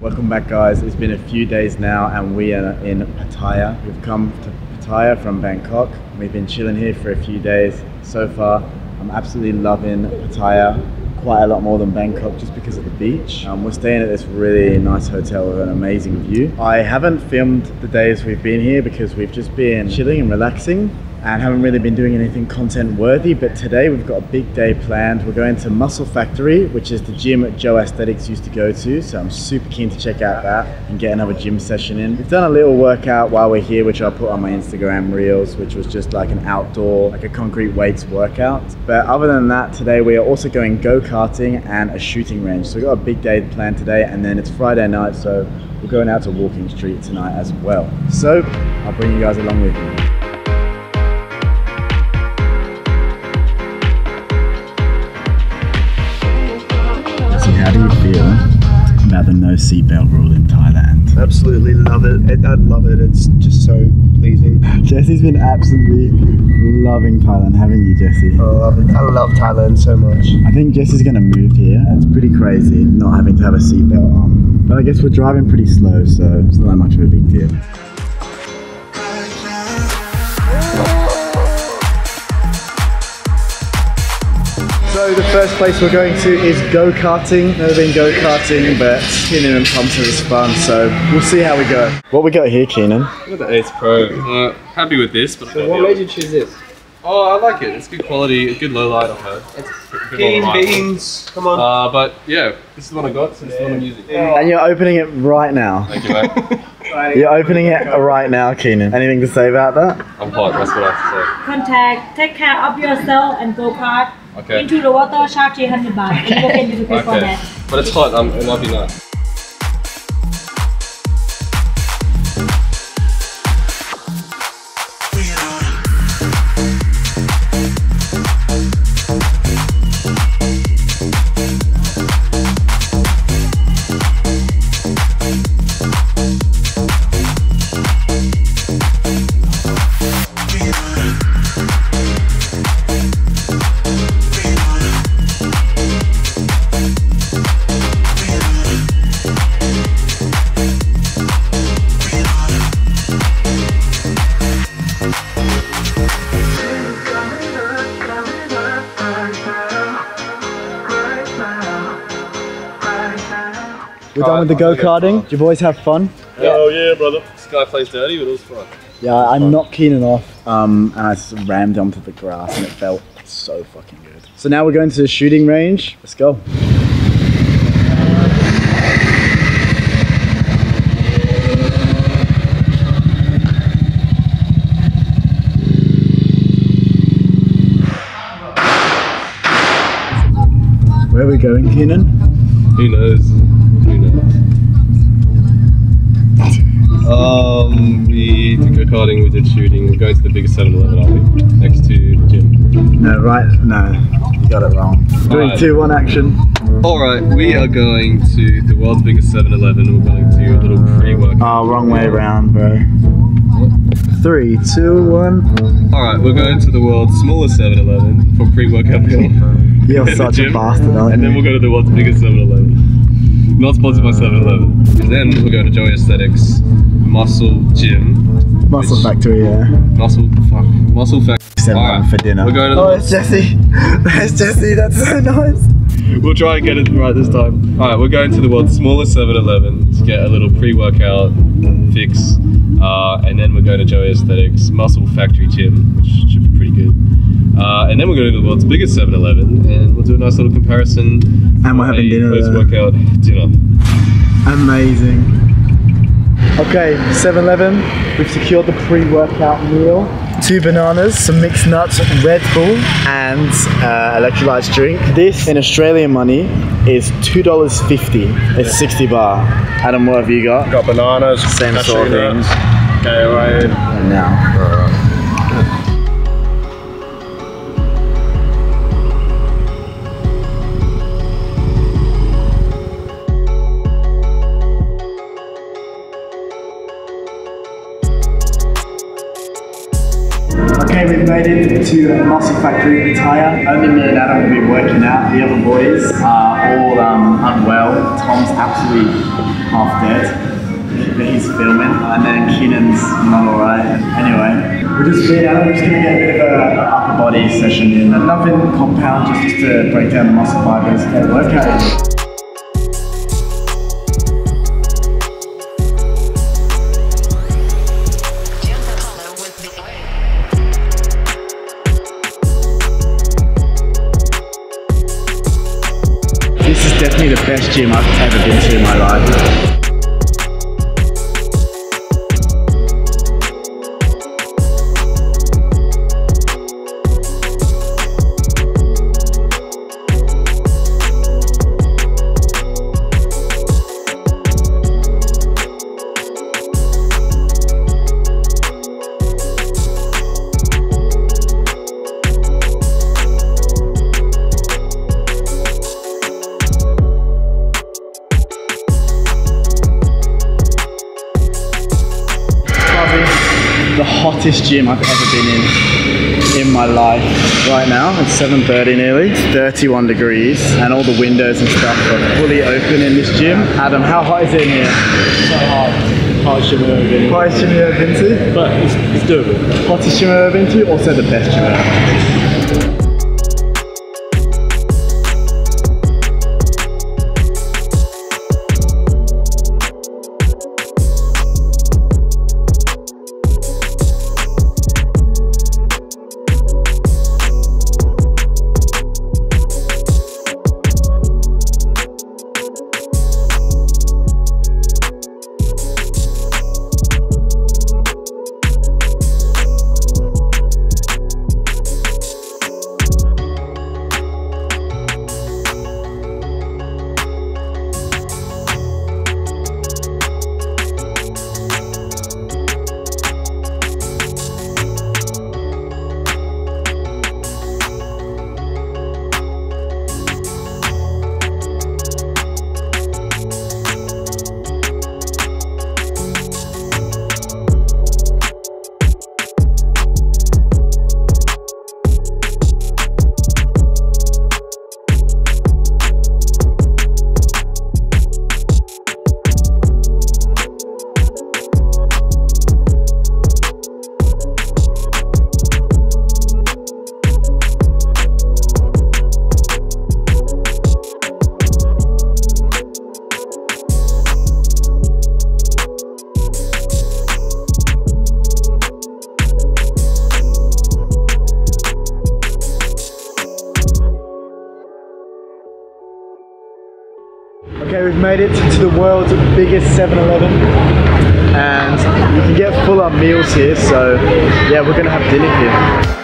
Welcome back guys, it's been a few days now and we are in Pattaya. We've come to Pattaya from Bangkok. We've been chilling here for a few days. So far, I'm absolutely loving Pattaya quite a lot more than Bangkok just because of the beach. Um, we're staying at this really nice hotel with an amazing view. I haven't filmed the days we've been here because we've just been chilling and relaxing and haven't really been doing anything content worthy but today we've got a big day planned. We're going to muscle factory which is the gym Joesthetics used to go to so i'm super keen to check out that and get another gym session in. We've done a little workout while we're here which i'll put on my instagram reels which was just like an outdoor like a concrete weights workout. But other than that today we are also going go-karting and a shooting range. So we've got a big day planned today and then it's friday night so we're going out to walking street tonight as well. So i'll bring you guys along with me about the no seatbelt rule in Thailand? Absolutely love it. it. I love it. It's just so pleasing. Jesse's been absolutely loving Thailand, haven't you, Jesse? I love it. I love Thailand so much. I think Jesse's gonna move here. It's pretty crazy not having to have a seatbelt on. But I guess we're driving pretty slow, so it's not that much of a big deal. So the first place we're going to is go-karting. Never been go-karting, but Keenan and Tom said it's fun, so we'll see how we go. What we got here, Keenan? Look at the Ace Pro. Uh, happy with this, but So what made you choose this? Oh, I like it. It's good quality, good low light. I've heard. It's good Beans, all right. beans. Come on. Uh, but yeah, this is the one I got. So this is the one I'm using. And you're opening it right now. Thank you, mate. You're opening it right now, Keenan. Anything to say about that? I'm hot. That's what I have to say. contact, take care of yourself and go kart. Okay. Into the water, charge 300 baht. And you can you pay for that. But it's hot. Um, it might be nice. We're done with the go-karting. Did you boys have fun? Oh yeah, brother. This guy plays dirty, but it was fun. Yeah, I knocked Keenan off um, and I just rammed onto the grass and it felt so fucking good. So now we're going to the shooting range. Let's go. Where are we going, Keenan? Who knows? Um, we did go karting, we did shooting. We're going to the biggest 7-Eleven, aren't we? Next to the gym. No, right? No, you got it wrong. Three, Alright. two, one, action. Alright, we are going to the world's biggest 7-Eleven. We're going to a little pre-workout. Oh, wrong way around, bro. Three, two, one. Alright, we're going to the world's smallest 7-Eleven for pre-workout meal. You're such a bastard, aren't And then we'll go to the world's biggest 7-Eleven. Not sponsored by 7-Eleven. Then we'll go to Joey Aesthetics Muscle Gym. Muscle which- Factory, yeah. Muscle, fuck. Muscle Factory. Seven Alright, for dinner. We're going to the oh, it's Jesse. There's Jesse. That's so nice. We'll try and get it right this time. Alright, we're going to the world's smallest 7-Eleven to get a little pre-workout fix. Uh, and then we're going to Joey Aesthetics Muscle Factory Gym, which should be pretty good. Uh, and then we're going to the world's biggest 7-Eleven and we'll do a nice little comparison. And we're having a dinner there. Post-workout dinner. Amazing. Okay, 7-Eleven. We've secured the pre-workout meal. Two bananas, some mixed nuts, Red Bull, and uh, electrolytes drink. This, in Australian money, is $2.50. It's 60 baht. Adam, what have you got? Got bananas. Same sort of nuts, things. Gatorade. And now. Okay, it to Muscle Factory Pattaya. Only me and Adam will be working out. The other boys are all um, unwell. Tom's absolutely half dead that he's filming, and then Keenan's not alright. Anyway, we're just out. We're just gonna get a bit of a upper body session in. Nothing compound, just, just to break down the muscle fibers, get a workout. Definitely the best gym I've ever been to in my life. The hottest gym I've ever been in in my life. Right now it's 7.30 nearly, it's 31 degrees and all the windows and stuff are fully open in this gym. Adam, how hot is it in here? so hard. Hardest gym I've ever been in. Hottest gym you've ever been to? But it's, it's doable. Hottest gym I've ever been to? Also the best gym I've ever been to. Made it to the world's biggest 7-Eleven and you can get full on meals here, so yeah, we're gonna have dinner here.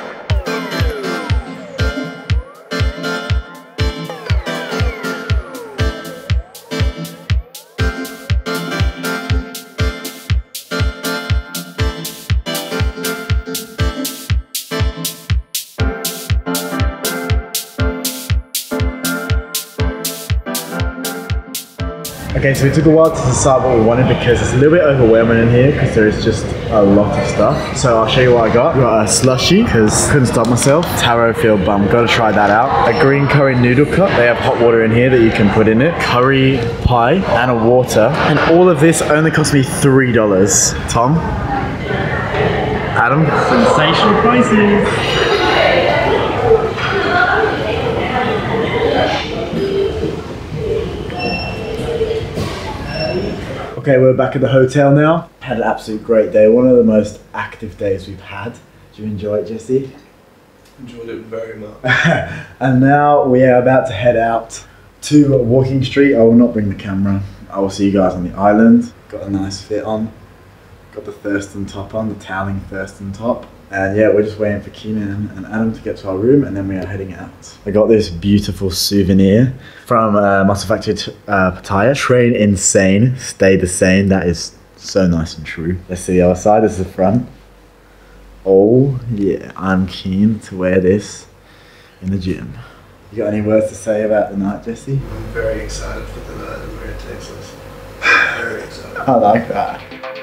Okay, so we took a while to decide what we wanted because it's a little bit overwhelming in here because there is just a lot of stuff. So I'll show you what I got. Got a slushy because couldn't stop myself. Taro field bum, got to try that out. A green curry noodle cup. They have hot water in here that you can put in it. Curry pie and a water. And all of this only cost me three dollars. Tom, Adam, Sensational prices. Okay, we're back at the hotel now. Had an absolute great day. One of the most active days we've had. Did you enjoy it, Jesse? Enjoyed it very much. and now we are about to head out to Walking Street. I will not bring the camera. I will see you guys on the island. Got a nice fit on. Got the Thurston top on, the toweling Thurston top. And yeah, we're just waiting for Keenan and Adam to get to our room and then we are heading out. I got this beautiful souvenir from uh, Muscle Factory t- uh, Pattaya. Train insane, stay the same. That is so nice and true. Let's see the other side. This is the front. Oh yeah, I'm keen to wear this in the gym. You got any words to say about the night, Jesse? I'm very excited for the night and where it takes us. Very excited. I like that.